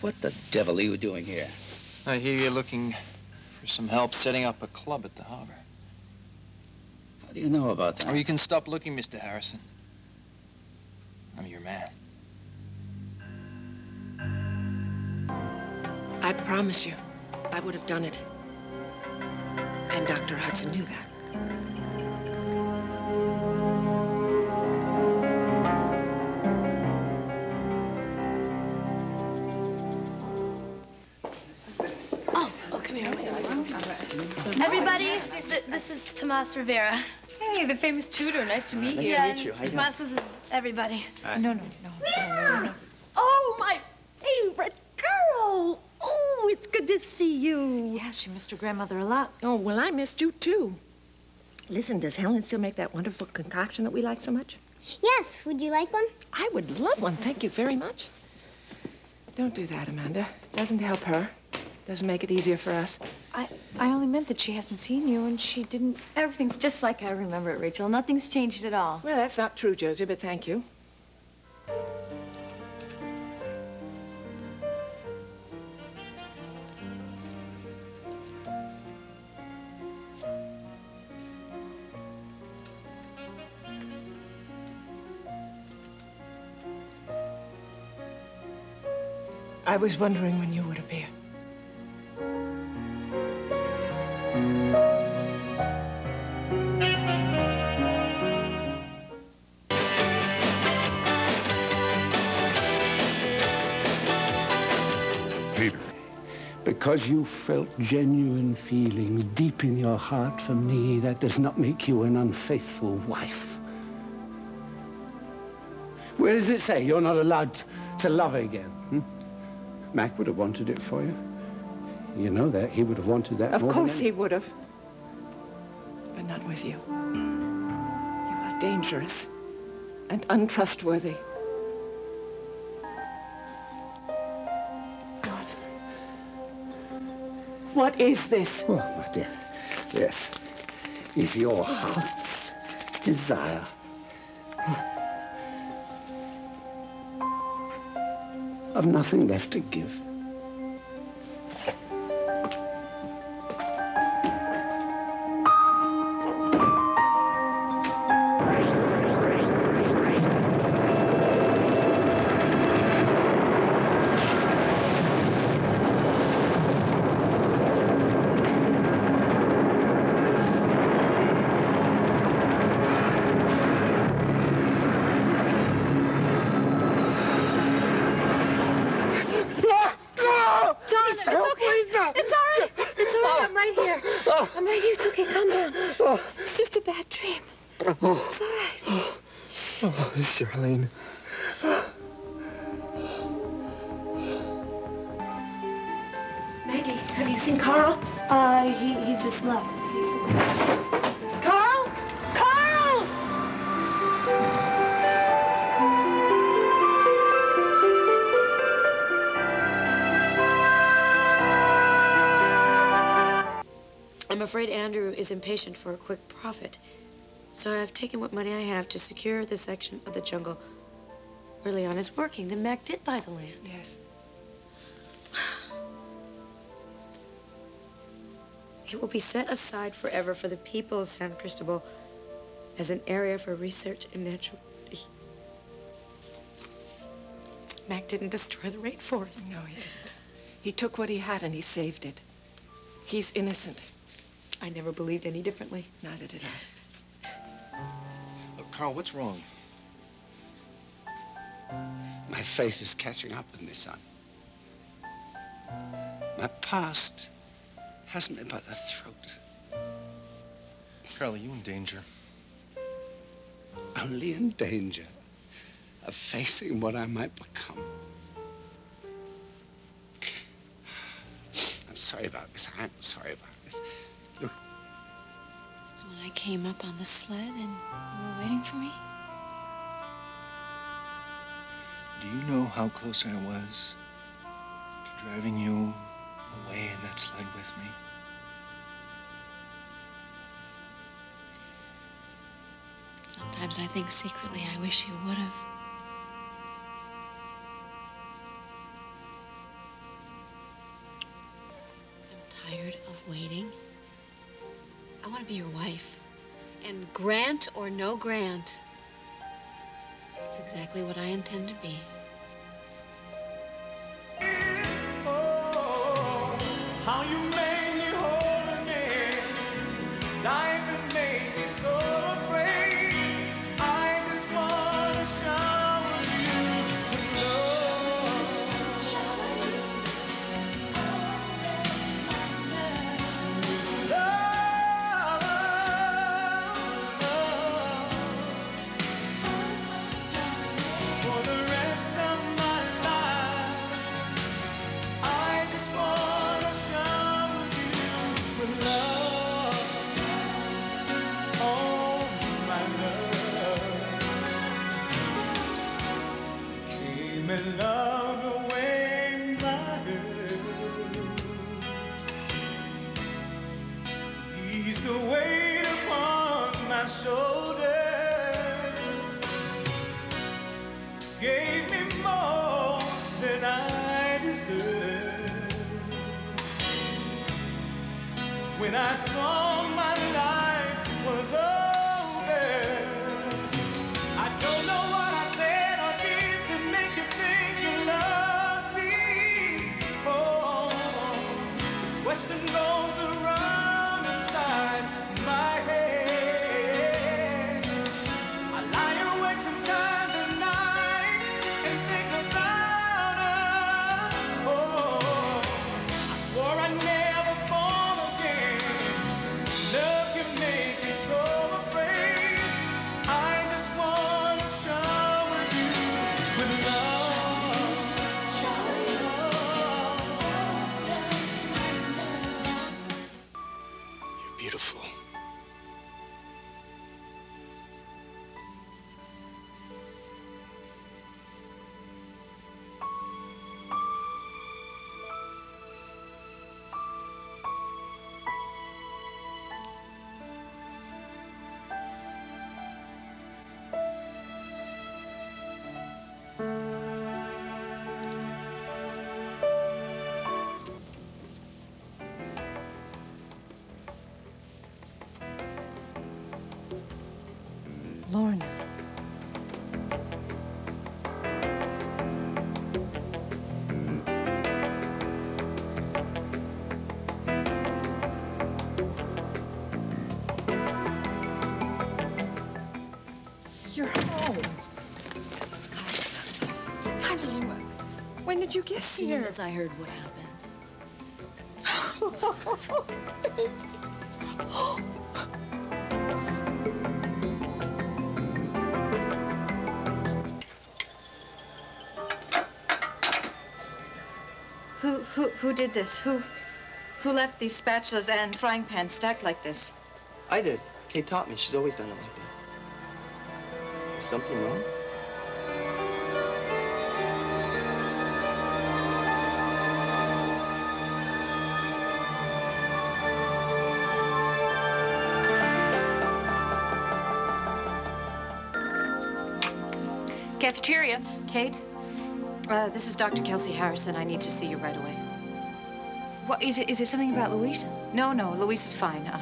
What the devil are you doing here? I hear you're looking for some help setting up a club at the harbor. How do you know about that? Oh, you can stop looking, Mr. Harrison. I'm your man. I promise you, I would have done it. And Dr. Hudson knew that. This is Tomas Rivera. Hey, the famous tutor. Nice to meet you. Nice to meet you. yeah, Tomas, this is everybody. No, no, no, no, no. Oh, my favorite girl. Oh, it's good to see you. Yes, you missed your grandmother a lot. Oh, well, I missed you, too. Listen, does Helen still make that wonderful concoction that we like so much? Yes, would you like one? I would love one. Thank you very much. Don't do that, Amanda. It Doesn't help her. Doesn't make it easier for us. I, I only meant that she hasn't seen you and she didn't. Everything's just like I remember it, Rachel. Nothing's changed at all. Well, that's not true, Josie, but thank you. I was wondering when you would appear. Because you felt genuine feelings deep in your heart for me, that does not make you an unfaithful wife. Where does it say you're not allowed to love again? hmm? Mac would have wanted it for you. You know that. He would have wanted that Of course he would have. But not with you. You are dangerous and untrustworthy. What is this? Well, my dear, yes, is your heart's desire. I've nothing left to give. Afraid Andrew is impatient for a quick profit. So I've taken what money I have to secure the section of the jungle where Leon is working. The Mac did buy the land. Yes. It will be set aside forever for the people of San Cristobal as an area for research and natural beauty. Mac didn't destroy the rainforest. No, he didn't. He took what he had and he saved it. He's innocent. I never believed any differently. Neither did I. Look, Carl, what's wrong? My fate is catching up with me, son. My past has me by the throat. Carl, are you in danger? Only in danger of facing what I might become. I'm sorry about this. I'm sorry about this. So when I came up on the sled and you were waiting for me, Do you know how close I was to driving you away in that sled with me? sometimes I think secretly I wish you would have. I'm tired of waiting? I want to be your wife. And grant or no grant, that's exactly what I intend to be. Oh, how you made As soon here? as I heard what happened. Who, who, who did this? Who, who left these spatulas and frying pans stacked like this? I did. Kate taught me. She's always done it like that. Is something wrong? Cafeteria. Kate, uh, this is Dr. Kelsey Harrison. I need to see you right away. What, is it, is it something about Louisa? No, no, Louise is fine. Uh,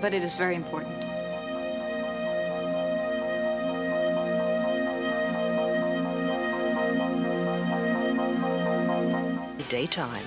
but it is very important. Daytime.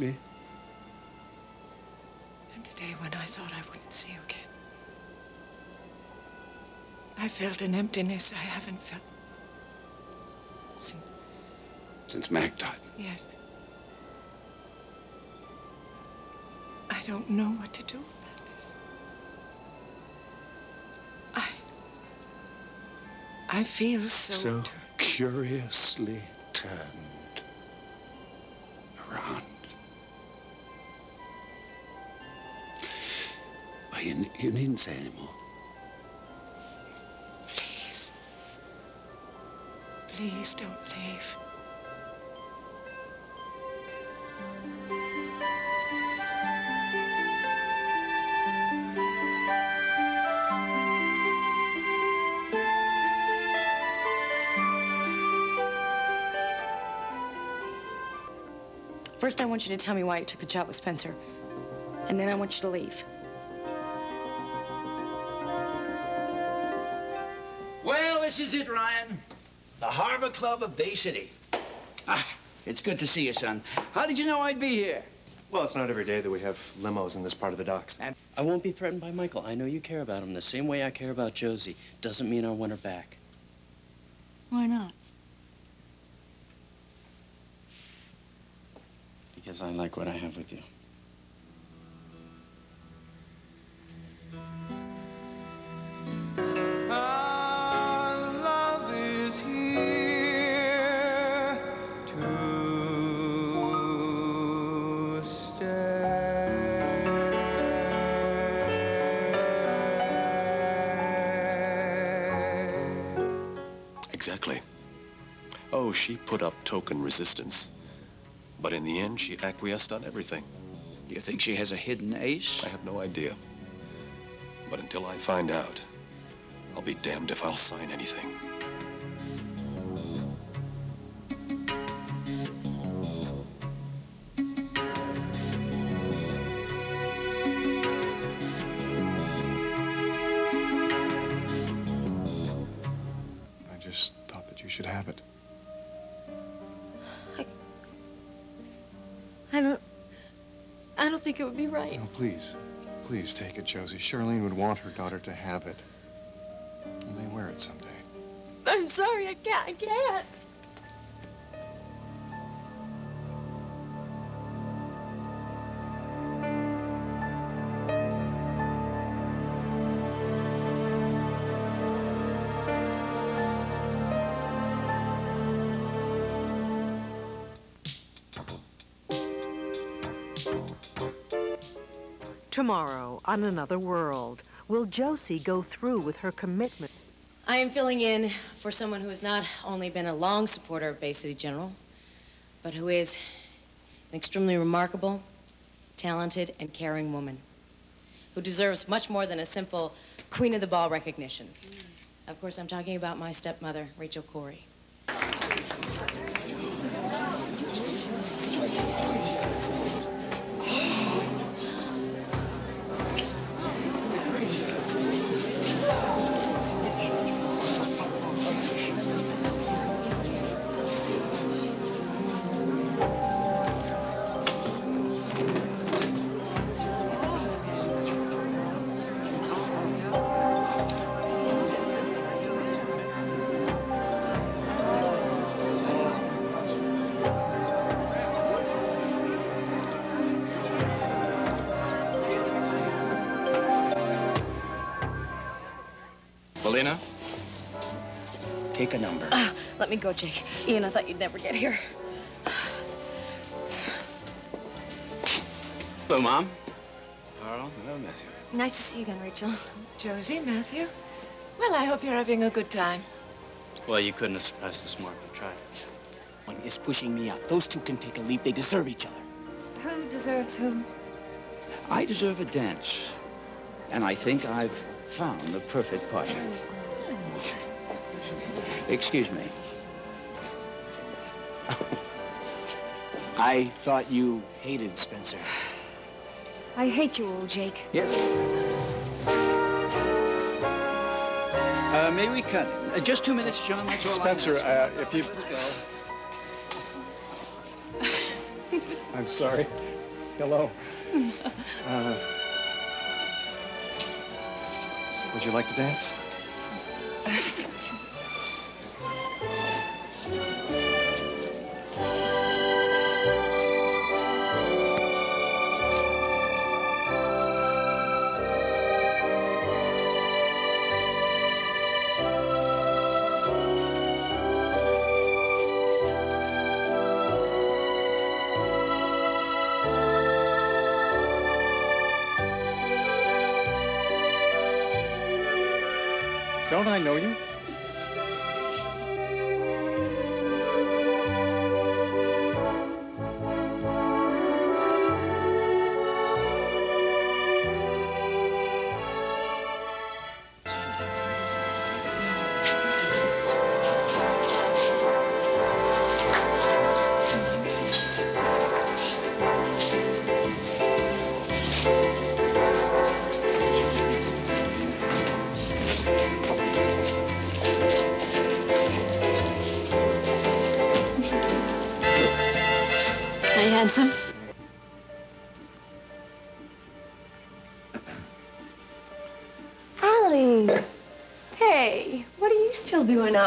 Me? day when I thought I wouldn't see you again. I felt an emptiness I haven't felt since. Since Mac died. Yes. I don't know what to do about this. I. I feel so. So curiously turned you, you needn't say any more. Please. Please don't leave. First, I want you to tell me why you took the job with Spencer. And then I want you to leave. This is it, Ryan. The Harbor Club of Bay City. Ah, it's good to see you, son. How did you know I'd be here? Well, it's not every day that we have limos in this part of the docks. I won't be threatened by Michael. I know you care about him the same way I care about Josie. Doesn't mean I want her back. Why not? Because I like what I have with you. She put up token resistance. But in the end, she acquiesced on everything. Do you think she has a hidden ace? I have no idea. But until I find out, I'll be damned if I'll sign anything. Don't think it would be right. No, please. Please take it, Josie. Charlene would want her daughter to have it. You may wear it someday. I'm sorry, I can't. I can't. Tomorrow, on another world, will Josie go through with her commitment? I am filling in for someone who has not only been a long supporter of Bay City General, but who is an extremely remarkable, talented, and caring woman who deserves much more than a simple Queen of the Ball recognition. Of course, I'm talking about my stepmother, Rachel Cory. Belina, take a number. Ah, let me go, Jake. Ian, I thought you'd never get here. Hello, Mom. Carl. Hello, Matthew. Nice to see you again, Rachel. Josie, Matthew? Well, I hope you're having a good time. Well, you couldn't have surprised a smart but tried. One is pushing me out. Those two can take a leap. They deserve each other. Who deserves whom? I deserve a dance. And I think I've found the perfect partner. Excuse me. I thought you hated Spencer. I hate you, old Jake. Yes. Uh, may we cut? Uh, just two minutes, John. That's all I Spencer, ask. uh, if you... I'm sorry. Hello. Uh, Would you like to dance?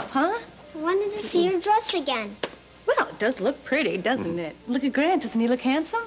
up, huh? I wanted to see your dress again. Well, it does look pretty, doesn't it? Look at Grant. Doesn't he look handsome?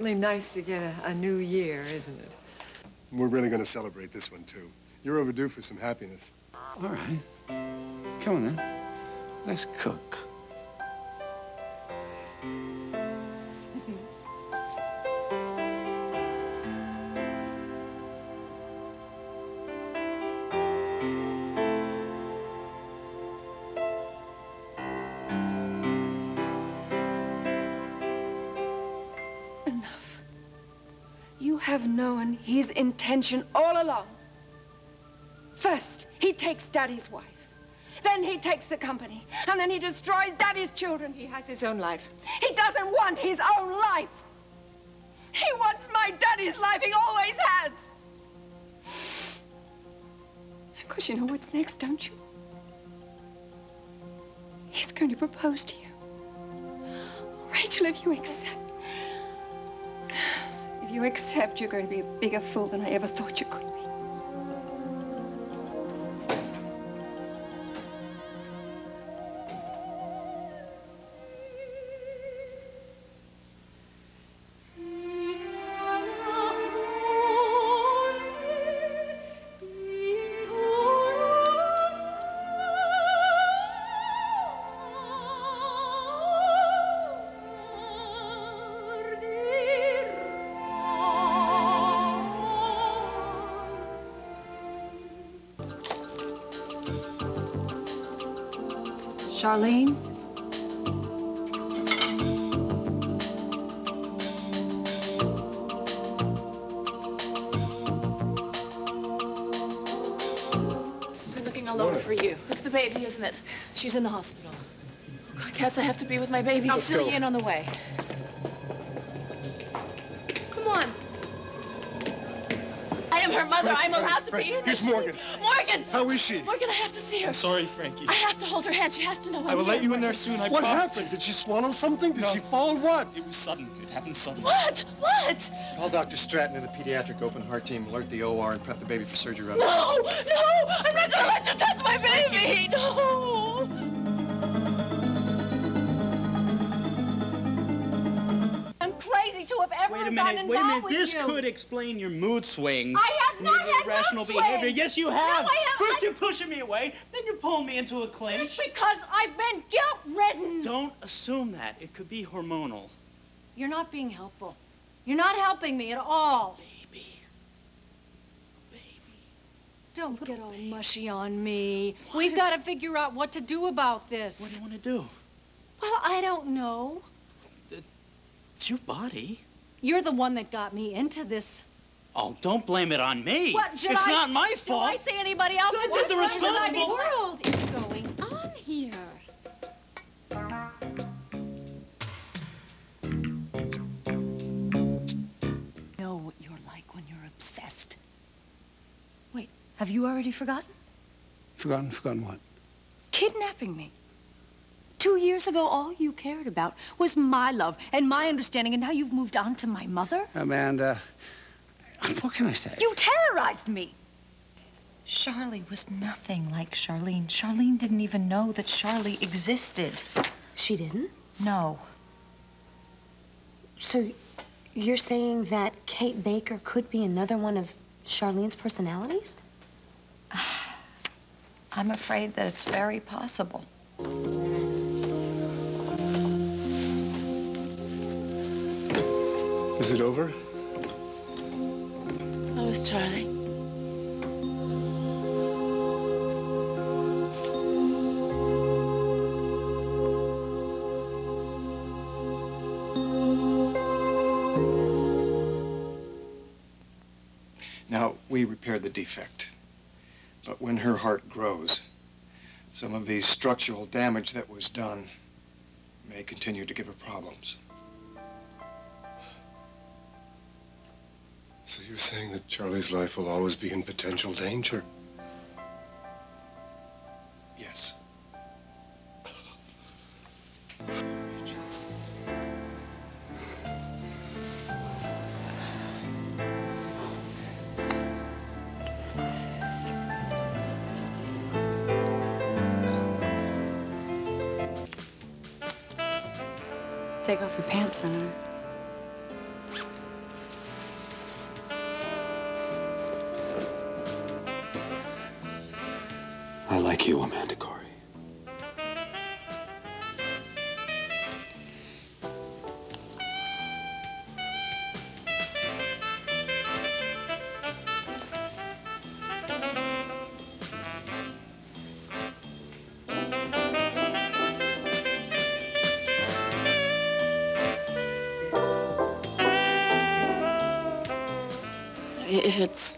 Certainly nice to get a, a new year, isn't it? We're really going to celebrate this one, too. You're overdue for some happiness. All right. Come on then. Let's cook. His intention all along. First, he takes Daddy's wife. Then he takes the company. And then he destroys Daddy's children. He has his own life. He doesn't want his own life. He wants my Daddy's life. He always has. Of course, you know what's next, don't you? He's going to propose to you. Rachel, if you accept, if you accept, you're going to be a bigger fool than I ever thought you could be. Charlene? Been looking all over for you. It's the baby, isn't it? She's in the hospital. I guess I have to be with my baby. I'll Let's fill go. you in on the way. Come on. I am her mother. I'm allowed to Frank, be in here's this. Morgan. Morgan! How is she? We're gonna have to see her. I'm sorry, Frankie. I have to hold her hand. She has to know I'm I will here. let you in there soon, I What promise. What happened? Did she swallow something? Did No. she fall? What? It was sudden. It happened suddenly. What? What? Call Dr. Stratton and the pediatric open heart team. Alert the OR and prep the baby for surgery right No! No! I'm not gonna let you touch my baby! No! To have ever Wait a minute, wait a minute. This you. could explain your mood swings. I have not had irrational mood behavior. swings. Yes, you No, have. I have- First I- you're pushing me away, then you're pulling me into a clinch. It's Because I've been guilt-ridden. Don't assume that. It could be hormonal. You're not being helpful. You're not helping me at all. Baby. Baby. Don't get all mushy on me. We've got to figure out what to do about this. What do you want to do? Well, I don't know. It's your body. You're the one that got me into this. Oh, don't blame it on me. What, it's I- not my Do fault. I say anybody else? That What is the should I be- responsible- world is going on here? know what you're like when you're obsessed. Wait, have you already forgotten? Forgotten? Forgotten what? Kidnapping me. Two years ago, all you cared about was my love and my understanding, and now you've moved on to my mother? Amanda, what can I say? You terrorized me. Charlie was nothing like Charlene. Charlene didn't even know that Charlie existed. She didn't? No. So you're saying that Kate Baker could be another one of Charlene's personalities? I'm afraid that it's very possible. Is it over? How is Charlie? Now, we repaired the defect. But when her heart grows, some of the structural damage that was done may continue to give her problems. So you're saying that Charlie's life will always be in potential danger? Yes. Take off your pants, Senator.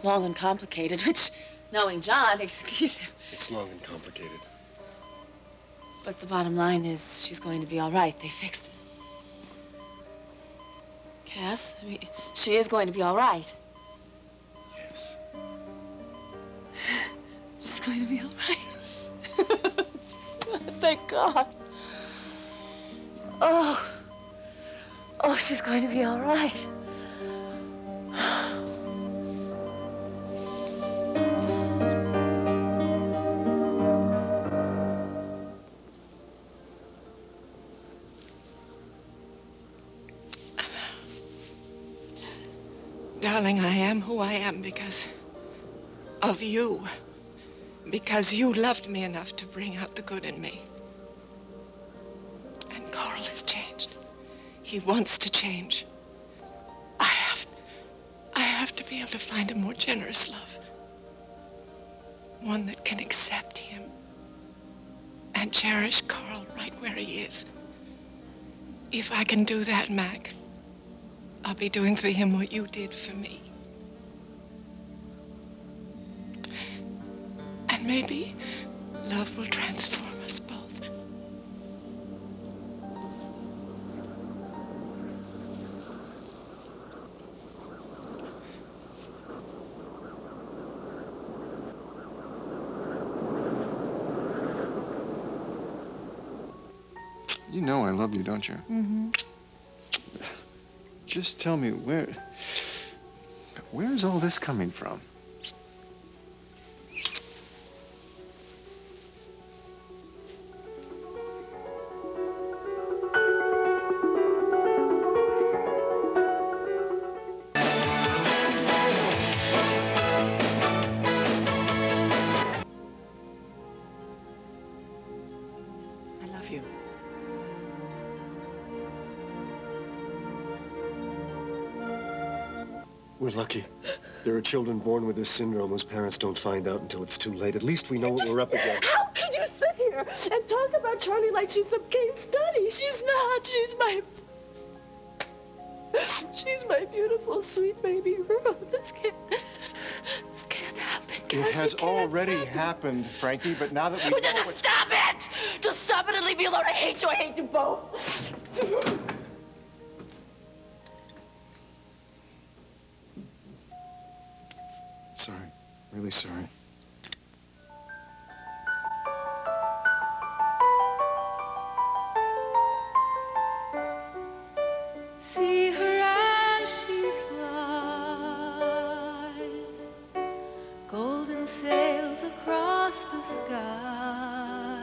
It's long and complicated, which, knowing John, excuse me. It's long and complicated. But the bottom line is she's going to be all right. They fixed it. Cass, I mean, she is going to be all right. Yes. She's going to be all right. Thank God. Oh. Oh, she's going to be all right. Of you. Because you loved me enough to bring out the good in me. And Carl has changed. He wants to change. I have I have to be able to find a more generous love. One that can accept him and cherish Carl right where he is. If I can do that, Mac, I'll be doing for him what you did for me. And maybe love will transform us both. You know I love you, don't you? Mm-hmm. Just tell me where... Where's all this coming from? Love you. We're lucky. There are children born with this syndrome whose parents don't find out until it's too late. At least we know what we're up against. How could you sit here and talk about Charlie like she's some case study? She's not. She's my. She's my beautiful, sweet baby girl. This can't. This can't happen. It has can't. already happened, Frankie, but now that we Oh, know just what's... stop it! Just stop it and leave me alone. I hate you. I hate you both. Sorry. Really sorry. See her as she flies, golden sails across the sky,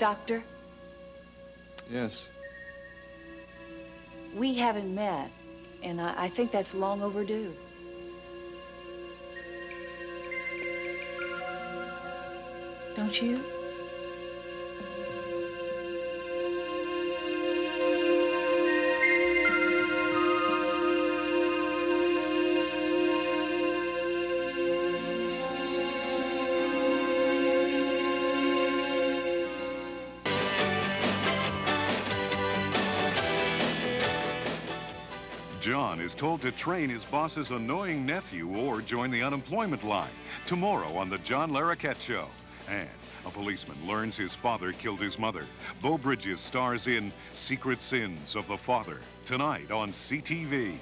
Doctor, Yes. we haven't met, and I, I think that's long overdue. Don't you? Is told to train his boss's annoying nephew or join the unemployment line tomorrow on The John Larroquette Show. And a policeman learns his father killed his mother. Beau Bridges stars in Secret Sins of the Father tonight on CTV.